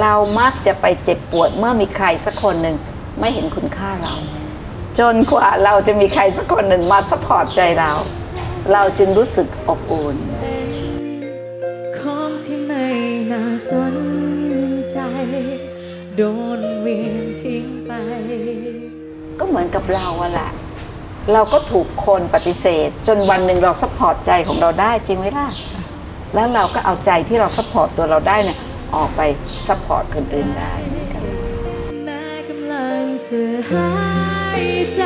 เรามักจะไปเจ็บปวดเมื่อมีใครสักคนหนึ่งไม่เห็นคุณค่าเรา จนกว่าเราจะมีใครสักคนหนึ่งมา support ใจเรา เราจึงรู้สึกอบอุ่นของที่ไม่น่าสนใจ โดนเหวี่ยงทิ้งไป ก็เหมือนกับเราอะแหละเราก็ถูกคนปฏิเสธ จนวันหนึ่งเรา support ใจของเราได้จริงไหมล่ะแล้วเราก็เอาใจที่เรา support ตัวเราได้เนี่ย ออกไป support คนอื่นได้เหมือนกันแม้กำลังจะหายใจ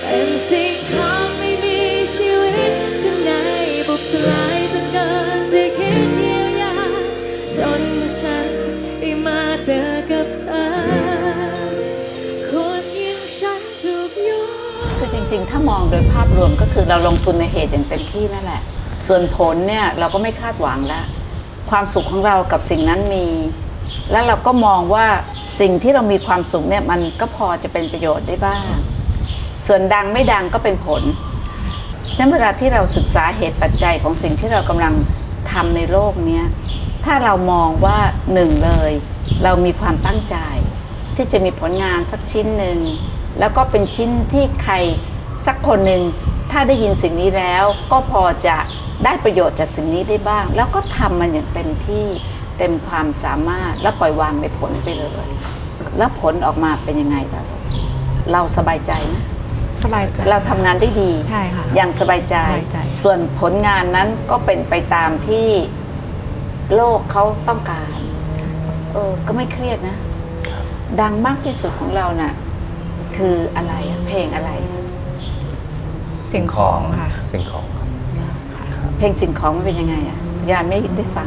เป็นสิ่งของไม่มีชีวิตข้างในบุบสลายจนเกินจะคิดเยียวยาจนเมื่อฉันได้มาเจอกับเธอคนอย่างฉันถูกโยนคือจริง ๆ ถ้ามองโดยภาพรวมก็คือเราลงทุนในเหตุอย่างเต็มที่นั่นแหละ ส่วนผลเนี่ยเราก็ไม่คาดหวังและ ความสุขของเรากับสิ่งนั้นมี แล้วเราก็มองว่าสิ่งที่เรามีความสุขเนี่ยมันก็พอจะเป็นประโยชน์ได้บ้าง ส่วนดังไม่ดังก็เป็นผลฉะนั้นเวลาที่เราศึกษาเหตุปัจจัยของสิ่งที่เรากำลังทำในโลกเนี้ยถ้าเรามองว่าหนึ่งเลย เรามีความตั้งใจ ที่จะมีผลงานสักชิ้นหนึ่งแล้วก็เป็นชิ้นที่ใครสักคนหนึ่ง ถ้าได้ยินสิ่งนี้แล้วก็พอจะได้ประโยชน์จากสิ่งนี้ได้บ้าง แล้วก็ทำมันอย่างเต็มที่เต็มความสามารถแล้วปล่อยวางในผลไปเลย แล้วผลออกมาเป็นยังไงล่ะเราสบายใจนะสบายใจเราทำงานได้ดีใช่ค่ะอย่างสบายใจสบายใจ ส่วนผลงานนั้นก็เป็นไปตามที่โลกเขาต้องการเออก็ไม่เครียดนะ ดังมากที่สุดของเราน่ะ คืออะไรอะเพลงอะไรอะ สิ่งของค่ะสิ่งของครับเพลงสิ่งของมันเป็นยังไงอะยายไม่ได้ฟัง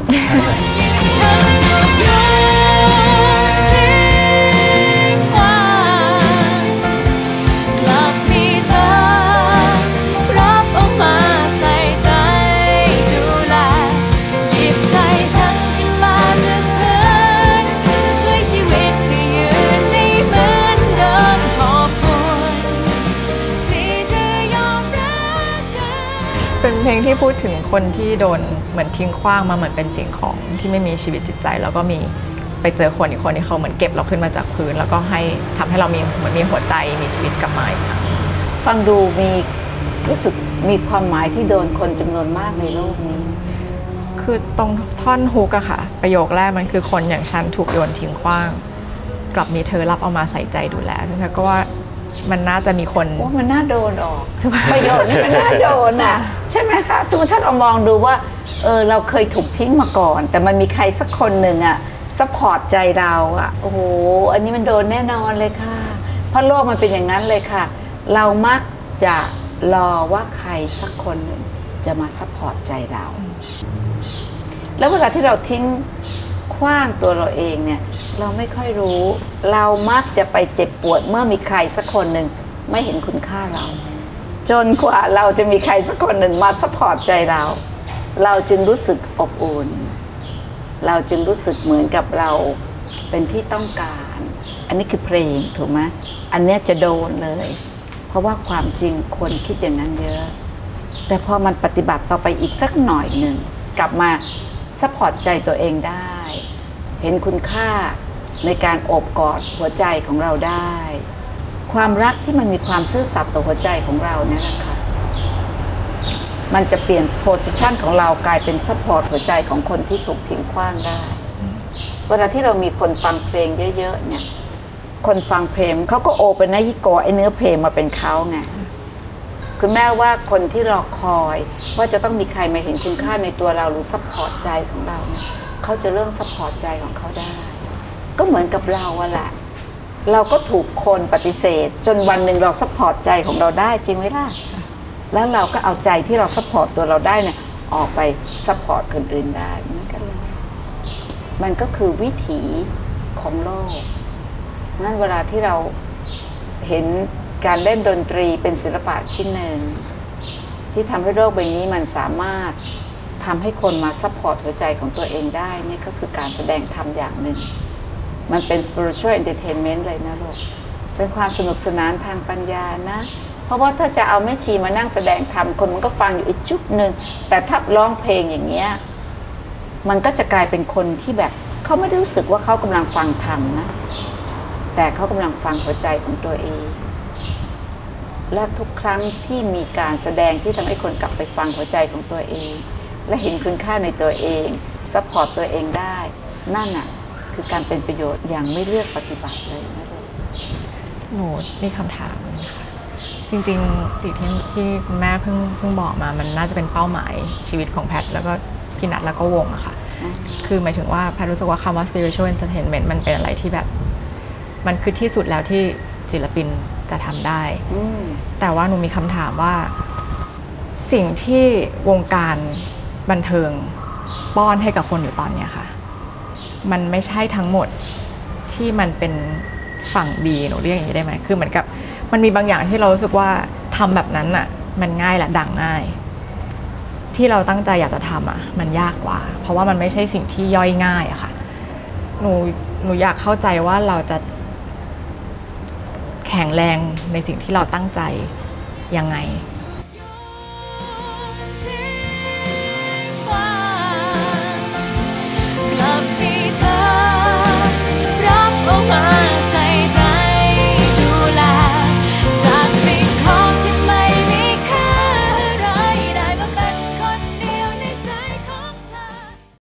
ที่พูดถึงคนที่โดนเหมือนทิ้งขว้างมาเหมือนเป็นสิ่งของที่ไม่มีชีวิตจิตใจ แล้วก็มีไปเจอคนอีกคนที่เขาเหมือนเก็บเราขึ้นมาจากพื้น แล้วก็ให้ทำให้เรามีเหมือนมีหัวใจมีชีวิตกลับมาอีกครั้งฟังดูมีรู้สึกมีความหมายที่โดนคนจำนวนมากในโลกนี้ คือตรงท่อนฮุกอะค่ะ ประโยคแรกมันคือคนอย่างฉันถูกโยนทิ้งขว้าง กลับมีเธอรับเอามาใส่ใจดูแลซึ่งแพทย์ก็ว่า มันน่าจะมีคนว่ามันน่าโดนออกประโยชน์นี่มันน่าโดนอะใช่ไหมคะทุกท่านลองมองดูว่าเออเราเคยถูกทิ้งมาก่อน แต่มันมีใครสักคนหนึ่งอะ support ใจเราอะโอ้โหอันนี้มันโดนแน่นอนเลยค่ะเพราะโลกมันเป็นอย่างนั้นเลยค่ะ เรามักจะรอว่าใครสักคนหนึ่งจะมา support ใจเรา แล้วเวลาที่เราทิ้ง ขว้างตัวเราเองเนี่ยเราไม่ค่อยรู้ เรามักจะไปเจ็บปวดเมื่อมีใครสักคนหนึ่งไม่เห็นคุณค่าเรา จนกว่าเราจะมีใครสักคนหนึ่งมาสปอร์ตใจเรา เราจึงรู้สึกอบอุ่น เราจึงรู้สึกเหมือนกับเราเป็นที่ต้องการ อันนี้คือเพลงถูกไหมอันเนี้ยจะโดนเลย เพราะว่าความจริงคนคิดอย่างนั้นเยอะ แต่พอมันปฏิบัติต่อไปอีกสักหน่อยหนึ่งกลับมา support ใจตัวเองได้ เห็นคุณค่าในการโอบกอดหัวใจของเราได้ ความรักที่มันมีความซื่อสัตย์ต่อหัวใจของเราเนี่ยนะคะมันจะเปลี่ยน position ของเรากลายเป็น support หัวใจของคนที่ถูกทิ้งขว้างได้ เวลาที่เรามีคนฟังเพลงเยอะๆเนี่ย คนฟังเพลงเขาก็โอเป็นนายิโกไอเนื้อเพลงมาเป็นเขาไงคุณแม่ว่าคนที่รอคอยว่าจะต้องมีใครมาเห็นคุณค่าในตัวเราหรือ support ใจของเราเนี่ย เขาจะเริ่ม support ใจของเขาได้ ก็เหมือนกับเราอะแหละเราก็ถูกคนปฏิเสธ จนวันหนึ่งเรา support ใจของเราได้จริงไหมล่ะแล้วเราก็เอาใจที่เรา support ตัวเราได้เนี่ยออกไป support คนอื่นได้เหมือนกันเลยมันก็คือวิถีของโลกงั้นเวลาที่เราเห็นการเล่นดนตรีเป็นศิลปะชิ้นหนึ่งที่ทำให้โลกใบนี้มันสามารถ ทำให้คนมา support หัวใจของตัวเองได้นี่ก็คือการแสดงธรรมอย่างหนึ่ง มันเป็น spiritual entertainment เลยนะลูกเป็นความสนุกสนานทางปัญญานะ เพราะว่าถ้าจะเอาแม่ชีมานั่งแสดงธรรมคนมันก็ฟังอยู่อีกจุดหนึ่งแต่ถ้าร้องเพลงอย่างเงี้ยมันก็จะกลายเป็นคนที่แบบเขาเขาไม่ได้รู้สึกว่าเขากำลังฟังธรรมนะ แต่เขากำลังฟังหัวใจของตัวเองและทุกครั้งที่มีการแสดงที่ทำให้คนกลับไปฟังหัวใจของตัวเอง และเห็นคุณค่าในตัวเอง support ตัวเองได้ นั่นน่ะคือการเป็นประโยชน์อย่างไม่เลือกปฏิบัติเลยนะลูกหนูมีคำถามค่ะจริงๆสิ่งที่ที่คุณแม่เพิ่งเพิ่งบอกมามันน่าจะเป็นเป้าหมายชีวิตของแพทย์แล้วก็พี่นัทแล้วก็วงอะค่ะ คือหมายถึงว่าแพทย์รู้สึกว่าคำว่า spiritual entertainment มันเป็นอะไรที่แบบ มันคือที่สุดแล้วที่ศิลปินจะทำได้อืมแต่ว่าหนูมีคำถามว่า สิ่งที่วงการ บันเทิงป้อนให้กับคนอยู่ตอนนี้ค่ะ มันไม่ใช่ทั้งหมดที่มันเป็นฝั่งดีหนูเรียกอย่างนี้ได้ไหมคือเหมือนกับมันมีบางอย่างที่เรารู้สึกว่าทำแบบนั้นอะ มันง่ายและดังง่าย ที่เราตั้งใจอยากจะทำอะ มันยากกว่า เพราะว่ามันไม่ใช่สิ่งที่ย่อยง่ายอะค่ะหนูหนูอยากเข้าใจว่าเราจะ แข็งแรงในสิ่งที่เราตั้งใจยังไง